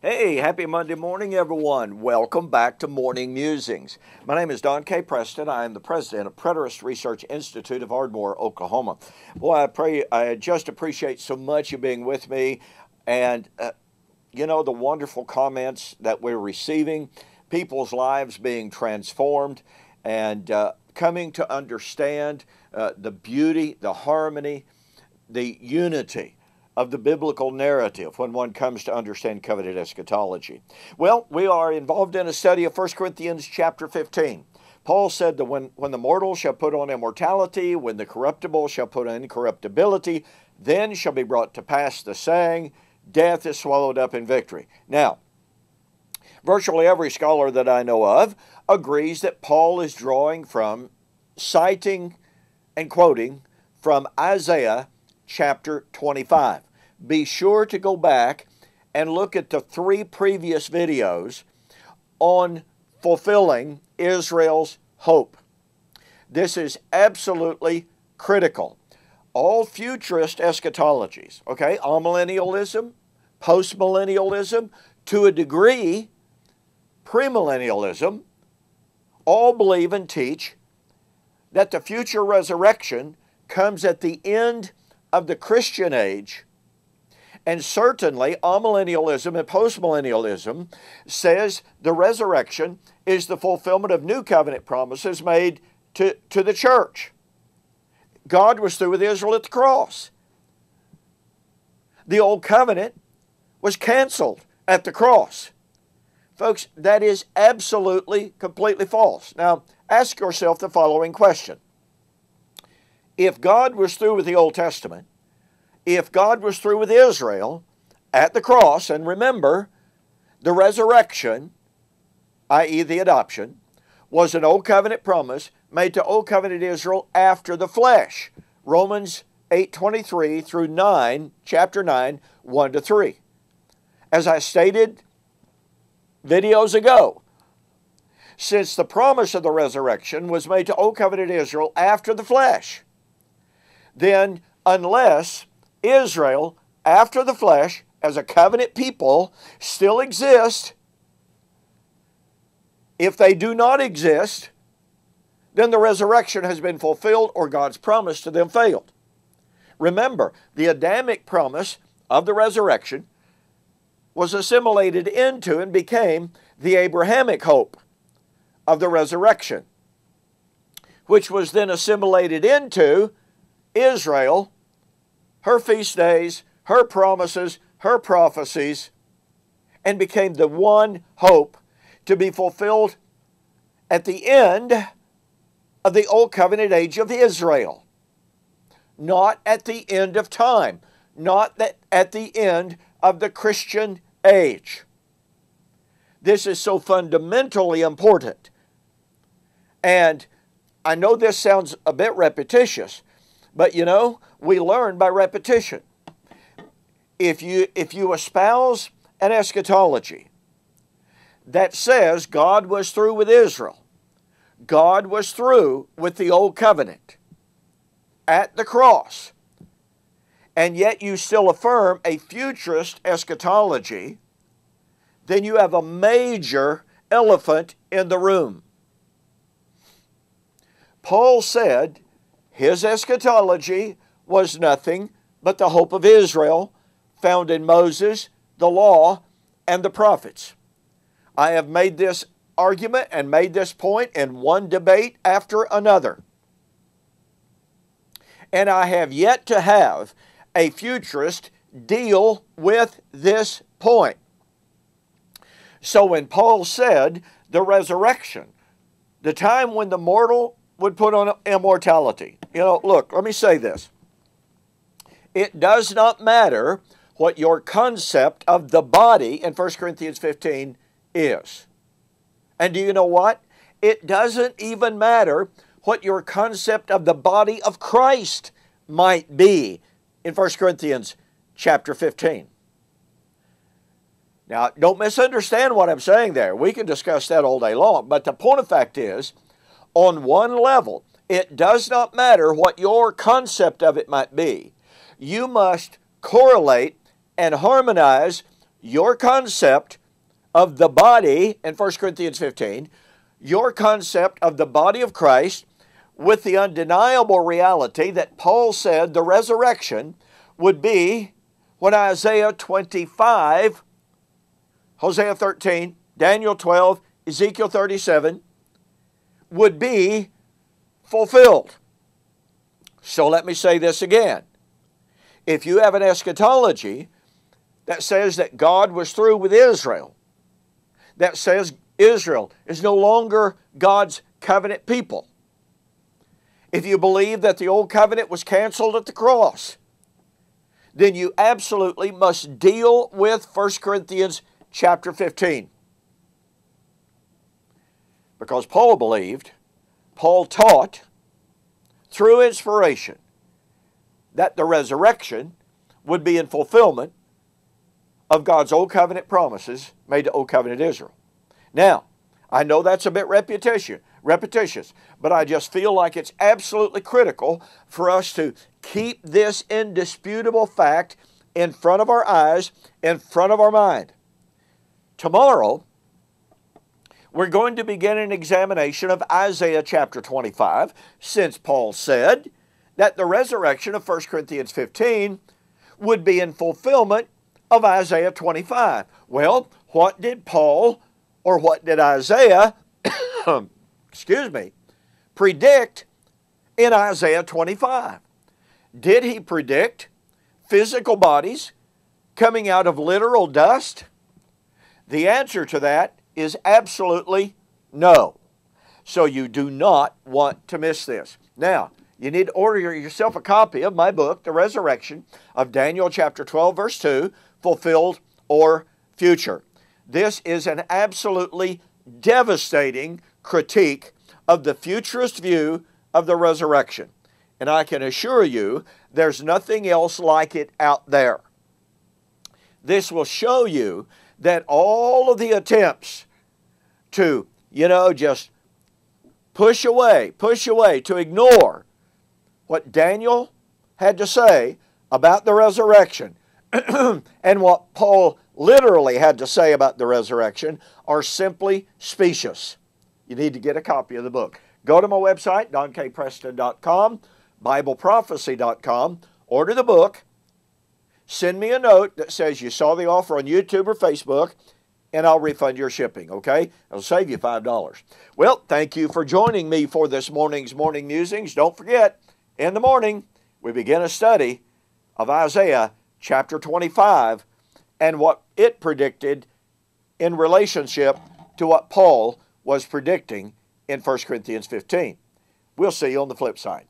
Hey, happy Monday morning, everyone. Welcome back to Morning Musings. My name is Don K. Preston. I am the president of Preterist Research Institute of Ardmore, Oklahoma. Boy, I pray I just appreciate so much you being with me, and uh, you know the wonderful comments that we're receiving, people's lives being transformed, and uh, coming to understand uh, the beauty, the harmony, the unity of the biblical narrative when one comes to understand covenant eschatology. Well, we are involved in a study of 1 Corinthians chapter 15. Paul said that when, when the mortal shall put on immortality, when the corruptible shall put on incorruptibility, then shall be brought to pass the saying, Death is swallowed up in victory. Now, virtually every scholar that I know of agrees that Paul is drawing from, citing, and quoting from Isaiah chapter 25 be sure to go back and look at the three previous videos on fulfilling Israel's hope. This is absolutely critical. All futurist eschatologies, okay, amillennialism, postmillennialism, to a degree, premillennialism, all believe and teach that the future resurrection comes at the end of the Christian age and certainly, amillennialism and postmillennialism says the resurrection is the fulfillment of new covenant promises made to, to the church. God was through with Israel at the cross. The old covenant was canceled at the cross. Folks, that is absolutely, completely false. Now, ask yourself the following question If God was through with the Old Testament, if God was through with Israel at the cross, and remember, the resurrection, i.e., the adoption, was an old covenant promise made to old covenant Israel after the flesh. Romans 8:23 through 9, chapter 9, 1 to 3. As I stated videos ago, since the promise of the resurrection was made to old covenant Israel after the flesh, then unless Israel, after the flesh, as a covenant people, still exist, if they do not exist, then the resurrection has been fulfilled or God's promise to them failed. Remember, the Adamic promise of the resurrection was assimilated into and became the Abrahamic hope of the resurrection, which was then assimilated into Israel her feast days, her promises, her prophecies, and became the one hope to be fulfilled at the end of the Old Covenant age of Israel. Not at the end of time, not that at the end of the Christian age. This is so fundamentally important. And I know this sounds a bit repetitious, but you know, we learn by repetition. If you, if you espouse an eschatology that says God was through with Israel, God was through with the old covenant at the cross, and yet you still affirm a futurist eschatology, then you have a major elephant in the room. Paul said his eschatology was nothing but the hope of Israel found in Moses, the law, and the prophets. I have made this argument and made this point in one debate after another. And I have yet to have a futurist deal with this point. So when Paul said the resurrection, the time when the mortal would put on immortality, you know, look, let me say this. It does not matter what your concept of the body in 1 Corinthians 15 is. And do you know what? It doesn't even matter what your concept of the body of Christ might be in 1 Corinthians chapter 15. Now, don't misunderstand what I'm saying there. We can discuss that all day long. But the point of fact is, on one level, it does not matter what your concept of it might be. You must correlate and harmonize your concept of the body in 1 Corinthians 15, your concept of the body of Christ with the undeniable reality that Paul said the resurrection would be when Isaiah 25, Hosea 13, Daniel 12, Ezekiel 37 would be fulfilled. So let me say this again. If you have an eschatology that says that God was through with Israel, that says Israel is no longer God's covenant people, if you believe that the old covenant was canceled at the cross, then you absolutely must deal with 1 Corinthians chapter 15. Because Paul believed, Paul taught through inspiration that the resurrection would be in fulfillment of God's Old Covenant promises made to Old Covenant Israel. Now, I know that's a bit repetition, repetitious, but I just feel like it's absolutely critical for us to keep this indisputable fact in front of our eyes, in front of our mind. Tomorrow, we're going to begin an examination of Isaiah chapter 25, since Paul said that the resurrection of 1 Corinthians 15 would be in fulfillment of Isaiah 25. Well, what did Paul or what did Isaiah, excuse me, predict in Isaiah 25? Did he predict physical bodies coming out of literal dust? The answer to that is absolutely no. So you do not want to miss this. Now, you need to order yourself a copy of my book, The Resurrection of Daniel chapter 12, verse 2, Fulfilled or Future. This is an absolutely devastating critique of the futurist view of the resurrection. And I can assure you, there's nothing else like it out there. This will show you that all of the attempts to, you know, just push away, push away, to ignore what Daniel had to say about the resurrection and what Paul literally had to say about the resurrection are simply specious. You need to get a copy of the book. Go to my website, donkpreston.com, bibleprophecy.com, order the book, send me a note that says you saw the offer on YouTube or Facebook, and I'll refund your shipping, okay? It'll save you $5. Well, thank you for joining me for this morning's morning musings. Don't forget, in the morning, we begin a study of Isaiah chapter 25 and what it predicted in relationship to what Paul was predicting in 1 Corinthians 15. We'll see you on the flip side.